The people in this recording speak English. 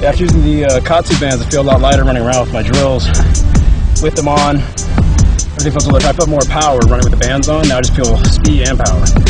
After using the uh, KAATSU bands, I feel a lot lighter running around with my drills. With them on, everything feels a little, I felt more power running with the bands on. Now I just feel speed and power.